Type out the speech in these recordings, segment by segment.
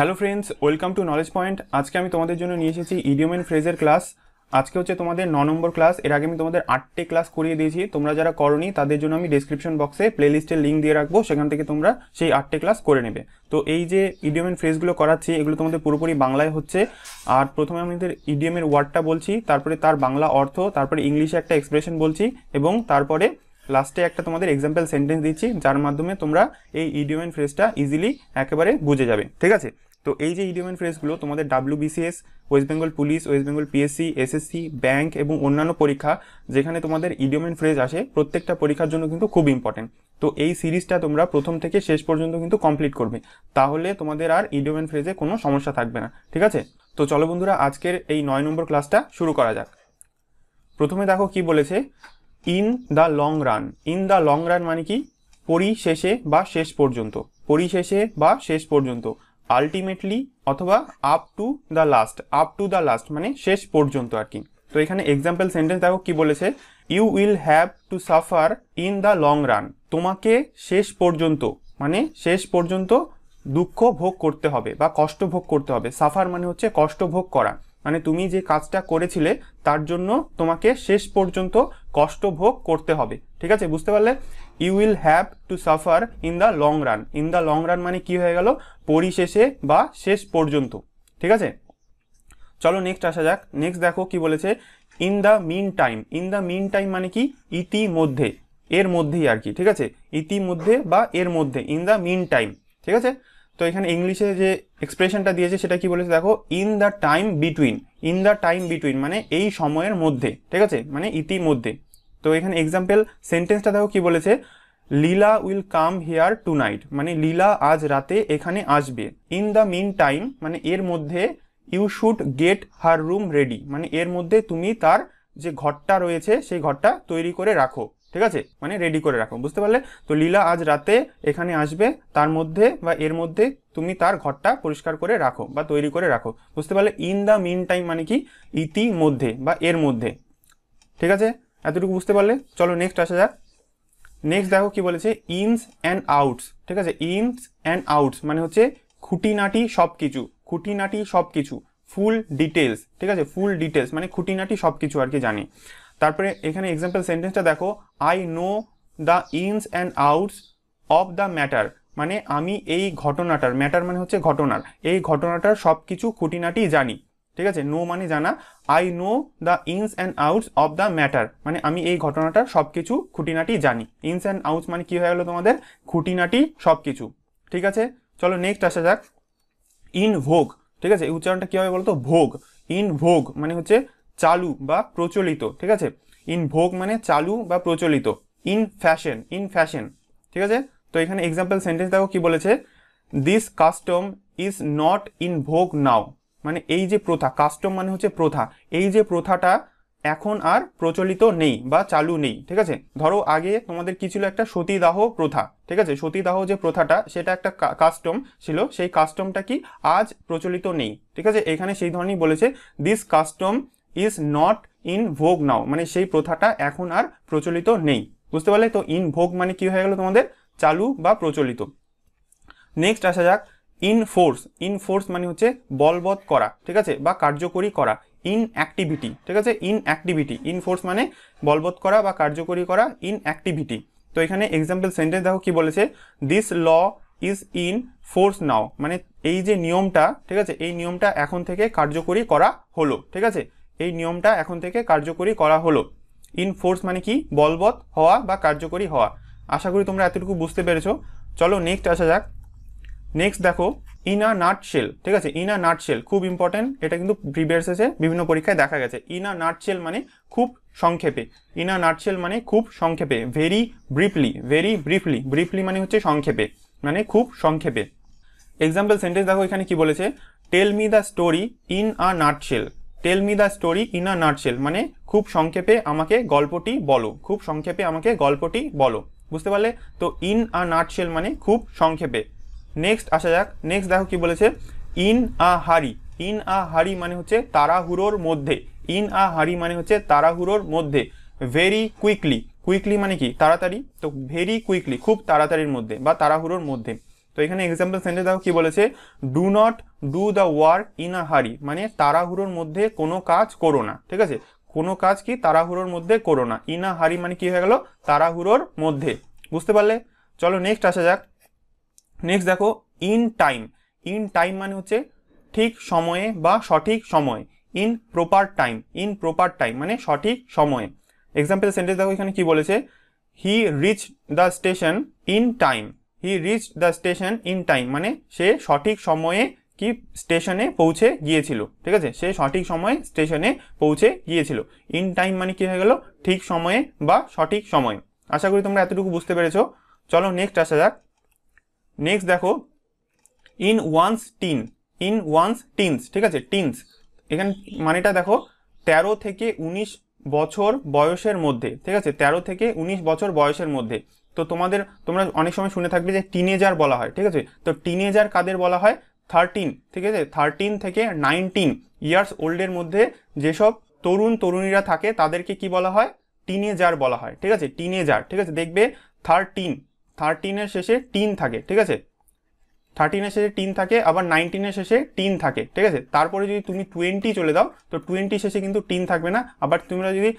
Hello friends, welcome to knowledge point আজকে আমি তোমাদের জন্য নিয়ে এসেছি ইডিয়ম অ্যান্ড ফ্রেজের ক্লাস আজকে হচ্ছে তোমাদের ন নম্বর ক্লাস এর আগে আমি তোমাদের আটটে ক্লাস করিয়ে দিয়েছি। তোমরা যারা করনি, তাদের জন্য আমি ডেসক্রিপশন বক্সে প্লেলিস্টের লিঙ্ক দিয়ে রাখব। সেখান থেকে তোমরা সেই আটটে ক্লাস করে নেবে। তো এই যে ইডিয়ম অ্যান্ড ফ্রেজগুলো করাচ্ছি, এগুলো তোমাদের পুরোপুরি বাংলায় হচ্ছে। আর প্রথমে আমাদের ইডিয়মের ওয়ার্ডটা বলছি, তারপরে তার বাংলা অর্থ, তারপরে ইংলিশে একটা এক্সপ্রেশন বলছি, এবং তারপরে লাস্টে একটা তোমাদের এক্সাম্পল সেন্টেন্স দিচ্ছি, যার মাধ্যমে তোমরা এই ইডিয়ম অ্যান্ড ফ্রেজটা ইজিলি একেবারে বুঝে যাবে। ঠিক আছে? তো এই যে ইডিয়ম অ্যান্ড ফ্রেজগুলো তোমাদের WBCS West Bengal police West Bengal PSC SSC bank এবং অন্যান্য পরীক্ষা, যেখানে তোমাদের ইডিয়ম অ্যান্ড ফ্রেজ আসে, প্রত্যেকটা পরীক্ষার জন্য কিন্তু খুব ইম্পর্টেন্ট তো এই সিরিজটা তোমরা প্রথম থেকে শেষ পর্যন্ত কিন্তু কমপ্লিট করবে। তাহলে তোমাদের আর ইডিয়ম অ্যান্ড ফ্রেজে কোনো সমস্যা থাকবে না, ঠিক আছে? তো চলো বন্ধুরা, আজকের এই নয় নম্বর ক্লাসটা শুরু করা যাক। প্রথমে দেখো কি বলেছে in the long run in the long run মানে কি? পরিশেষে বা শেষ পর্যন্ত। পরিশেষে বা শেষ পর্যন্ত। আলটিমেটলি অথবা up to the last up to the last মানে শেষ পর্যন্ত আর কি। তো এখানে এক্সাম্পল সেন্টেন্স দেখো কি বলেছে you will have to suffer in the long run তোমাকে শেষ পর্যন্ত মানে শেষ পর্যন্ত দুঃখ ভোগ করতে হবে বা কষ্ট ভোগ করতে হবে। সাফার মানে হচ্ছে কষ্ট ভোগ করা। মানে তুমি যে কাজটা করেছিলে, তার জন্য তোমাকে শেষ পর্যন্ত কষ্ট ভোগ করতে হবে। ঠিক আছে? বুঝতে পারলে? You will have to suffer in the long run in the long run মানে কি হয়ে গেল? পরিশেষে বা শেষ পর্যন্ত। ঠিক আছে? চলো নেক্সট আসা যাক। নেক্সট দেখো কি বলেছে in the meantime in the meantime মানে কি? ইতিমধ্যে। এর মধ্যেই আর কি। ঠিক আছে? ইতিমধ্যে বা এর মধ্যে। ইন দ্য মিন টাইম ঠিক আছে? তো এখানে ইংলিশে যে এক্সপ্রেশনটা দিয়েছে, সেটা কি বলেছে? দেখো in the time between in the time between মানে এই সময়ের মধ্যে, ঠিক আছে? মানে ইতিমধ্যে। তো এখানে এক্সাম্পল সেন্টেন্সটা দেখো কি বলেছে? Leela will come here tonight মানে লীলা আজ রাতে এখানে আসবে। ইন দ্য মিন টাইম মানে এর মধ্যে you should get her room ready মানে এর মধ্যে তুমি তার যে ঘরটা রয়েছে, সেই ঘরটা তৈরি করে রাখো। ঠিক আছে? মানে রেডি করে রাখো, বুঝতে পারলে? তো লীলা আজ রাতে এখানে আসবে, তার মধ্যে বা এর মধ্যে তুমি তার ঘরটা পরিষ্কার করে রাখো বা তৈরি করে রাখো, বুঝতে পারলে? ইন দ্য মিন টাইম মানে কি? ইতিমধ্যে বা এর মধ্যে। ঠিক আছে? এতটুকু বুঝতে পারলে? চলো নেক্সট আসা যাক। নেক্সট দেখো কি বলেছে? ইনস অ্যান্ড আউটস ঠিক আছে? ইনস অ্যান্ড আউটস মানে হচ্ছে খুঁটিনাটি সব কিছু খুঁটিনাটি সব কিছু ফুল ডিটেলস ঠিক আছে? ফুল ডিটেলস মানে খুঁটিনাটি সব কিছু আর কি জানি। তারপরে এখানে এক্সাম্পল সেন্টেন্সটা দেখো I know the ins and outs of the matter মানে আমি এই ঘটনাটার ম্যাটার মানে হচ্ছে ঘটনার, এই ঘটনাটার সব কিছু খুঁটিনাটি জানি, ঠিক আছে? নো মানে জানা I know the ins and outs of the matter মানে আমি এই ঘটনাটার সব কিছু খুঁটিনাটি জানি। ইনস অ্যান্ড আউটস মানে কি হয়ে গেলো তোমাদের? খুঁটিনাটি সব কিছু ঠিক আছে? চলো নেক্সট আসা যাক। ইন ভোগ ঠিক আছে? উচ্চারণটা কী বলতো? ভোগ ইন ভোগ মানে হচ্ছে চালু বা প্রচলিত, ঠিক আছে? ইন ভোগ মানে চালু বা প্রচলিত। ইন ফ্যাশন ইন ফ্যাশন, ঠিক আছে? তো এখানে এক্সাম্পল সেন্টেন্স দেখো কি বলেছে? This custom is not in vogue now মানে এই যে প্রথা কাস্টম মানে হচ্ছে প্রথা। এই যে প্রথাটা এখন আর প্রচলিত নেই বা চালু নেই, ঠিক আছে? ধরো আগে তোমাদের কি ছিল একটা সতীদাহ প্রথা, ঠিক আছে? সতীদাহ যে প্রথাটা, সেটা একটা কাস্টম ছিল। সেই কাস্টমটা কি আজ প্রচলিত নেই, ঠিক আছে? এখানে সেই ধরনেরই বলেছে this custom is not in vogue now মানে সেই প্রথাটা এখন আর প্রচলিত নেই। বুঝতে পারলে? তো ইন ভোগ মানে কি হয়ে গেল তোমাদের? চালু বা প্রচলিত। নেক্সট আসা যাক। ইন ফোর্স ইন ফোর্স মানে হচ্ছে বলবৎ করা, ঠিক আছে? বা কার্যকরী করা। ইন অ্যাক্টিভিটি ঠিক আছে? ইন অ্যাক্টিভিটি ইন ফোর্স মানে বলবৎ করা বা কার্যকরী করা। ইন অ্যাক্টিভিটি তো এখানে এক্সাম্পল সেন্টেন্স দেখো কি বলেছে? This law is in force now মানে এই যে নিয়মটা, ঠিক আছে? এই নিয়মটা এখন থেকে কার্যকরী করা হলো, ঠিক আছে? এই নিয়মটা এখন থেকে কার্যকরী করা হলো। ইন ফোর্স মানে কি? বলবৎ হওয়া বা কার্যকরী হওয়া। আশা করি তোমরা এতটুকু বুঝতে পেরেছ। চলো নেক্সট আসা যাক। নেক্সট দেখো ইন আ নাট শেল ঠিক আছে? ইন আ নাট শেল খুব ইম্পর্টেন্ট এটা কিন্তু প্রিভিয়াস বিভিন্ন পরীক্ষায় দেখা গেছে। ইন আ নাট শেল মানে খুব সংক্ষেপে। ইন আ নাট শেল মানে খুব সংক্ষেপে very briefly very briefly briefly মানে হচ্ছে সংক্ষেপে মানে খুব সংক্ষেপে। এক্সাম্পল সেন্টেন্স দেখো এখানে কি বলেছে? Tell me the story in a nutshell tell me the story in a nutshell মানে খুব সংক্ষেপে আমাকে গল্পটি বলো। খুব সংক্ষেপে আমাকে গল্পটি বলো। বুঝতে পারলে? তো ইন আ নাট শেল মানে খুব সংক্ষেপে। নেক্সট আসা যাক। নেক্সট দেখো কি বলেছে। ইন আ হারি ইন আ হারি মানে হচ্ছে তাড়াহুড়োর মধ্যে। ইন আ হারি মানে হচ্ছে তাড়াহুড়োর মধ্যে। ভেরি কুইকলি কুইকলি মানে কি? তাড়াতাড়ি। তো ভেরি কুইকলি খুব তাড়াতাড়ির মধ্যে বা তাড়াহুড়োর মধ্যে। তো এখানে এক্সাম্পল সেন্টেন্স দেখো কি বলেছে do not do the work in a hurry মানে তাড়াহুড়োর মধ্যে কোনো কাজ করো না, ঠিক আছে? কোনো কাজ কি তাড়াহুড়োর মধ্যে করো না। ইন আ হারি মানে কি হয়ে গেল? তাড়াহুড়োর মধ্যে। বুঝতে পারলে? চলো নেক্সট আসা যাক। নেক্সট দেখো ইন টাইম ইন টাইম মানে হচ্ছে ঠিক সময়ে বা সঠিক সময়ে। In proper time in proper time মানে সঠিক সময়ে। এক্সাম্পল সেন্টেন্স দেখো এখানে কি বলেছে he reach the station in time he reach the station in time মানে সে সঠিক সময়ে কি স্টেশনে পৌঁছে গিয়েছিল। ঠিক আছে? সে সঠিক সময়ে স্টেশনে পৌঁছে গিয়েছিল। ইন টাইম মানে কি হয়ে গেল? ঠিক সময়ে বা সঠিক সময়ে। আশা করি তোমরা এতটুকু বুঝতে পেরেছ। চলো নেক্সট আসা যাক। নেক্সট দেখো। In one's teen in one's teens ঠিক আছে? টিনস এখানে মানেটা দেখো, তেরো থেকে উনিশ বছর বয়সের মধ্যে। ঠিক আছে? তেরো থেকে উনিশ বছর বয়সের মধ্যে। তো তোমাদের, তোমরা অনেক সময় শুনে থাকবে যে টিনেজার বলা হয়, ঠিক আছে? তো টিনেজার কাদের বলা হয়? থার্টিন ঠিক আছে? থার্টিন থেকে নাইনটিন ইয়ার্স ওল্ডের মধ্যে যেসব তরুণ তরুণীরা থাকে, তাদেরকে কি বলা হয়? টিনেজার বলা হয়, ঠিক আছে? টিনেজার ঠিক আছে? দেখবে থার্টিন থার্টিনের শেষে টিন থাকে, ঠিক আছে? থার্টিনের শেষে টিন থাকে, আবার নাইনটিনের শেষে টিন থাকে, ঠিক আছে? তারপরে যদি তুমি টোয়েন্টি চলে দাও, তো টোয়েন্টি শেষে কিন্তু টিন থাকবে না। আবার তোমরা যদি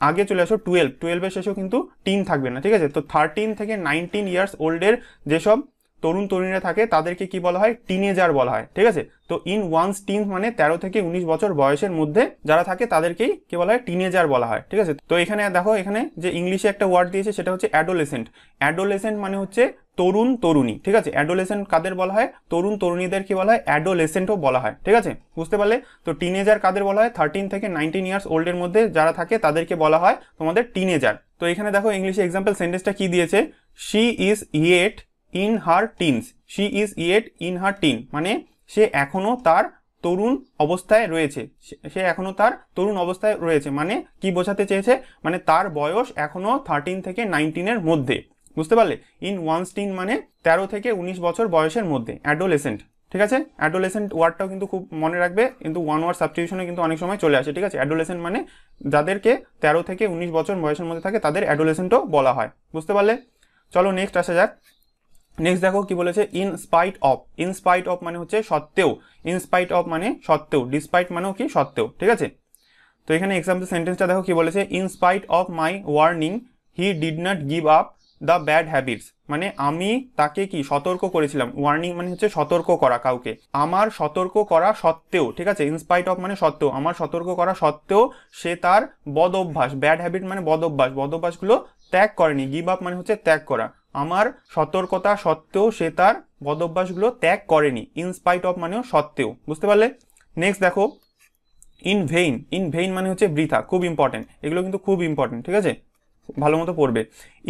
আগে চলে আসো টুয়েলভ টুয়েলভের শেষেও কিন্তু টিন থাকবে না, ঠিক আছে? তো থার্টিন থেকে নাইনটিন ইয়ার্স ওল্ডের যেসব তরুণ তরুণীরা থাকে, তাদেরকে কি বলা হয়? টিনেজার বলা হয়, ঠিক আছে? তো ইন ওয়ান্স টিন মানে তেরো থেকে উনিশ বছর বয়সের মধ্যে যারা থাকে, তাদেরকেই কি বলা হয়? টিনেজার বলা হয়, ঠিক আছে? তো এখানে দেখো, এখানে যে ইংলিশে একটা ওয়ার্ড দিয়েছে, সেটা হচ্ছে অ্যাডোলেসেন্ট অ্যাডোলেসেন্ট মানে হচ্ছে তরুণ তরুণী, ঠিক আছে? অ্যাডোলেসেন্ট কাদের বলা হয়? তরুণ তরুণীদের কি বলা হয়? অ্যাডোলেসেন্টও বলা হয়, ঠিক আছে? বুঝতে পারলে? তো টিনেজার কাদের বলা হয়? থার্টিন থেকে নাইনটিন ইয়ার্স ওল্ডের মধ্যে যারা থাকে, তাদেরকে বলা হয় তোমাদের টিনেজার তো এখানে দেখো ইংলিশে এক্সাম্পল সেন্টেন্সটা কি দিয়েছে? She is yet in her teens she is yet in her teen মানে সে এখনও তার তরুণ অবস্থায় রয়েছে। সে এখনও তার তরুণ অবস্থায় রয়েছে। মানে কি বোঝাতে চেয়েছে? মানে তার বয়স এখনও থার্টিন থেকে নাইনটিনের মধ্যে। বুঝতে পারলে? ইন ওয়ানস্টিন মানে তেরো থেকে উনিশ বছর বয়সের মধ্যে অ্যাডোলেসেন্ট ঠিক আছে? অ্যাডোলেসেন্ট ওয়ার্ডটাও কিন্তু খুব মনে রাখবে, কিন্তু ওয়ান ওয়ার্ড সাবস্টিটিউশনে কিন্তু অনেক সময় চলে আসে, ঠিক আছে? অ্যাডোলেসেন্ট মানে যাদেরকে তেরো থেকে উনিশ বছর বয়সের মধ্যে থাকে, তাদের অ্যাডোলেসেন্টও বলা হয়, বুঝতে পারলে? চলো নেক্সট আসা যাক। নেক্সট দেখো কি বলেছে in spite of in spite of মানে হচ্ছে সত্ত্বেও ইন স্পাইট অফ মানে সত্ত্বেও ডিসপাইট মানেও কি সত্ত্বেও, ঠিক আছে? তো এখানে এক্সাম্পল সেন্টেন্সটা দেখো কি বলেছে in spite of my warning he did not give up the bad habits মানে আমি তাকে কি সতর্ক করেছিলাম? ওয়ার্নিং মানে হচ্ছে সতর্ক করা কাউকে। আমার সতর্ক করা সত্ত্বেও, ঠিক আছে? ইনস্পাইট অফ মানে সত্ত্বেও, আমার সতর্ক করা সত্ত্বেও সে তার বদ অভ্যাস ব্যাড হ্যাবিট মানে বদ অভ্যাস বদ অভ্যাসগুলো ত্যাগ করেনি। গিভ আপ মানে হচ্ছে ত্যাগ করা। আমার সতর্কতা সত্ত্বেও সে তার বদ অভ্যাসগুলো ত্যাগ করেনি। ইনস্পাইট অফ মানেও সত্ত্বেও। বুঝতে পারলে? নেক্সট দেখো। ইন ভেইন ইন ভেইন মানে হচ্ছে বৃথা। খুব ইম্পর্টেন্ট এগুলো কিন্তু খুব ইম্পর্টেন্ট ঠিক আছে? ভালো মতো পড়বে।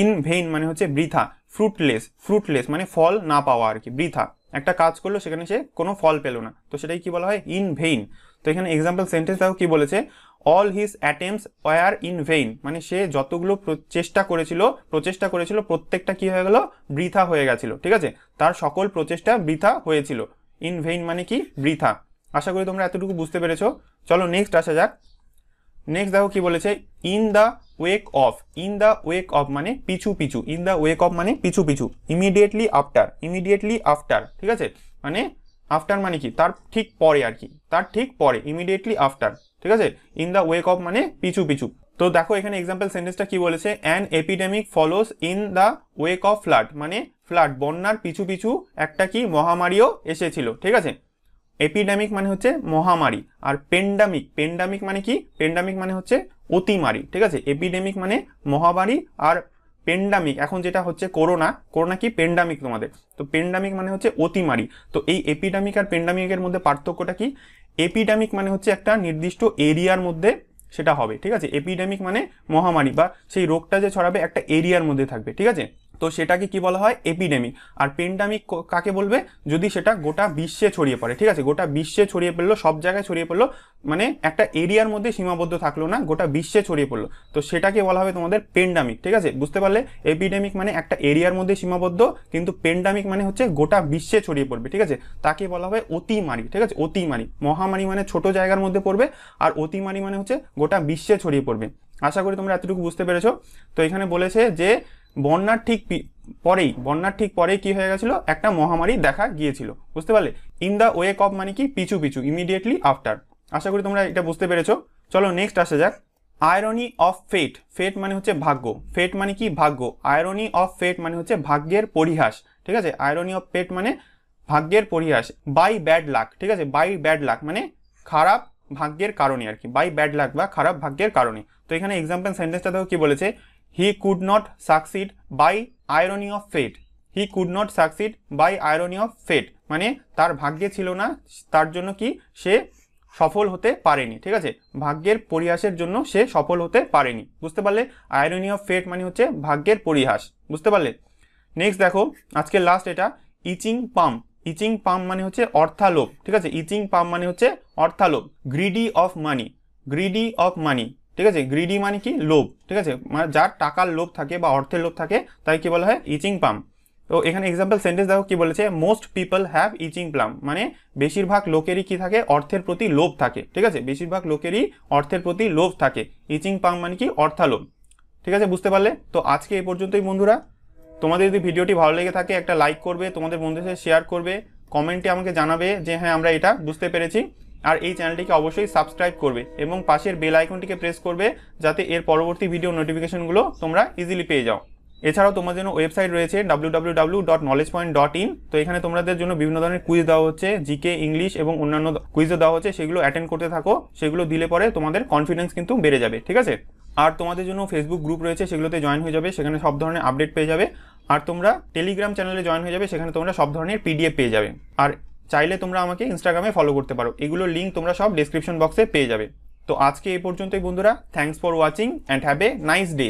ইন ভেইন মানে হচ্ছে বৃথা ফ্রুটলেস ফ্রুটলেস মানে ফল না পাওয়া আর কি, বৃথা। একটা কাজ করল, সেখানে সে কোনো ফল পেল না। তো সেটাই কি বলা হয়? ইন ভেইন তো এখানে এক্সাম্পল সেন্টেন্স দেখো কি বলেছে? All his attempts were in vain মানে সে যতগুলো চেষ্টা করেছিল, প্রচেষ্টা করেছিল, প্রত্যেকটা কি হয়ে গেল? বৃথা হয়ে গেছিল, ঠিক আছে? তার সকল প্রচেষ্টা বৃথা হয়েছিল। ইন ভেইন মানে কি? বৃথা। আশা করি তোমরা এতটুকু বুঝতে পেরেছ। চলো নেক্সট আসা যাক। নেক্সট দেখো কি বলেছে? In the wake of in the wake of মানে পিছু পিছু ইন দ্য ওয়েক অফ মানে পিছু পিছু ইমিডিয়েটলি আফটার ইমিডিয়েটলি আফটার ঠিক আছে? মানে আফটার মানে কি? তার ঠিক পরে আর কি, তার ঠিক পরে ইমিডিয়েটলি আফটার ঠিক আছে? ইন দ্য ওয়েক অফ মানে পিছু পিছু। তো দেখো এখানে এক্সাম্পল সেন্টেন্সটা কি বলেছে? An epidemic follows in the wake of flood মানে ফ্লাড বন্যার পিছু পিছু একটা কি মহামারীও এসেছিল, ঠিক আছে? এপিডেমিক মানে হচ্ছে মহামারী। আর পেন্ডামিক পেন্ডামিক মানে কি? পেন্ডামিক মানে হচ্ছে অতিমারি, ঠিক আছে? এপিডেমিক মানে মহামারী আর পেন্ডামিক এখন যেটা হচ্ছে করোনা করোনা কি? পেন্ডামিক তোমাদের। তো পেন্ডামিক মানে হচ্ছে অতিমারি। তো এই এপিডামিক আর পেন্ডামিকের মধ্যে পার্থক্যটা কি? এপিডেমিক মানে হচ্ছে একটা নির্দিষ্ট এরিয়ার মধ্যে সেটা হবে, ঠিক আছে? এপিডেমিক মানে মহামারী বা সেই রোগটা যে ছড়াবে একটা এরিয়ার মধ্যে থাকবে, ঠিক আছে? তো সেটাকে কি বলা হয়? এপিডেমিক আর পেন্ডামিক কাকে বলবে? যদি সেটা গোটা বিশ্বে ছড়িয়ে পড়ে, ঠিক আছে? গোটা বিশ্বে ছড়িয়ে পড়ল, সব জায়গায় ছড়িয়ে পড়ল মানে একটা এরিয়ার মধ্যে সীমাবদ্ধ থাকল না, গোটা বিশ্বে ছড়িয়ে পড়ল। তো সেটাকে বলা হবে তোমাদের পেন্ডামিক ঠিক আছে? বুঝতে পারলে? এপিডেমিক মানে একটা এরিয়ার মধ্যে সীমাবদ্ধ, কিন্তু পেন্ডামিক মানে হচ্ছে গোটা বিশ্বে ছড়িয়ে পড়বে, ঠিক আছে? তাকে বলা হয় অতিমারি, ঠিক আছে? অতিমারি। মহামারী মানে ছোট জায়গার মধ্যে পড়বে, আর অতিমারি মানে হচ্ছে গোটা বিশ্বে ছড়িয়ে পড়বে। আশা করি তোমরা এতটুকু বুঝতে পেরেছ। তো এখানে বলেছে যে বন্যার ঠিক পরেই, বন্যার ঠিক পরেই কি হয়ে গেছিল? একটা মহামারী দেখা গিয়েছিল। বুঝতে পারলে? ইন দ্য ওয়েক অফ মানে কি? পিছু পিছু ইমিডিয়েটলি আফটার আশা করি তোমরা এটা বুঝতে পেরেছ। চলো নেক্সট আসা যাক। আয়রনি অফ ফেট ফেট মানে হচ্ছে ভাগ্য। ফেট মানে কি? ভাগ্য। আয়রনি অফ ফেট মানে হচ্ছে ভাগ্যের পরিহাস। ঠিক আছে? আয়রনি অফ ফেট মানে ভাগ্যের পরিহাস। বাই ব্যাড লাক ঠিক আছে? বাই ব্যাড লাক মানে খারাপ ভাগ্যের কারণে আর কি। বাই ব্যাড লাক বা খারাপ ভাগ্যের কারণে। তো এখানে এক্সাম্পল সেন্টেন্সটা দেখো কি বলেছে? He could not succeed by irony of fate he could not succeed by irony of fate মানে তার ভাগ্যে ছিল না, তার জন্য কি সে সফল হতে পারেনি, ঠিক আছে? ভাগ্যের পরিহাসের জন্য সে সফল হতে পারেনি। বুঝতে পারলে? আয়রনি অফ ফেট মানে হচ্ছে ভাগ্যের পরিহাস। বুঝতে পারলে? নেক্সট দেখো আজকে লাস্ট এটা ইচিং পাম ইচিং পাম মানে হচ্ছে অর্থালোভ, ঠিক আছে? ইচিং পাম মানে হচ্ছে অর্থালোভ। Greedy of money greedy of money ঠিক আছে? গ্রিডি মানে কি? লোভ, ঠিক আছে? মানে যার টাকার লোভ থাকে বা অর্থের লোভ থাকে, তাই কি বলা হয়? ইচিং পাম তো এখানে এক্সাম্পল সেন্টেন্স দেখো কি বলেছে? Most people have itching palm মানে বেশিরভাগ লোকেরই কি থাকে? অর্থের প্রতি লোভ থাকে, ঠিক আছে? বেশিরভাগ লোকেরই অর্থের প্রতি লোভ থাকে। ইচিং পাম মানে কি? অর্থালোভ, ঠিক আছে? বুঝতে পারলে? তো আজকে এই পর্যন্তই বন্ধুরা। তোমাদের যদি ভিডিওটি ভালো লেগে থাকে, একটা লাইক করবে, তোমাদের বন্ধুদের সাথে শেয়ার করবে কমেন্টে আমাকে জানাবে যে হ্যাঁ আমরা এটা বুঝতে পেরেছি। আর এই চ্যানেলটিকে অবশ্যই সাবস্ক্রাইব করবে এবং পাশের বেল আইকনটিকে প্রেস করবে যাতে এর পরবর্তী ভিডিও নোটিফিকেশনগুলো তোমরা ইজিলি পেয়ে যাও। এছাড়াও তোমার জন্য ওয়েবসাইট রয়েছে www.knowledgepoint.in তো এখানে তোমাদের জন্য বিভিন্ন ধরনের কুইজ দেওয়া হচ্ছে জিকে ইংলিশ এবং অন্যান্য কুইজও দেওয়া হচ্ছে, সেগুলো অ্যাটেন্ড করতে থাকো, সেগুলো দিলে পরে তোমাদের কনফিডেন্স কিন্তু বেড়ে যাবে, ঠিক আছে? আর তোমাদের জন্য ফেসবুক গ্রুপ রয়েছে, সেগুলোতে জয়েন হয়ে যাবে, সেখানে সব ধরনের আপডেট পেয়ে যাবে। আর তোমরা টেলিগ্রাম চ্যানেলে জয়েন হয়ে যাবে, সেখানে তোমরা সব ধরনের পিডিএফ পেয়ে যাবে। আর চাইলে তোমরা আমাকে ইনস্টাগ্রামে ফলো করতে পারো। এগুলোর লিঙ্ক তোমরা সব ডিসক্রিপশন বক্সে পেয়ে যাবে। তো আজকে এই পর্যন্তই বন্ধুরা। Thanks for watching and have a nice day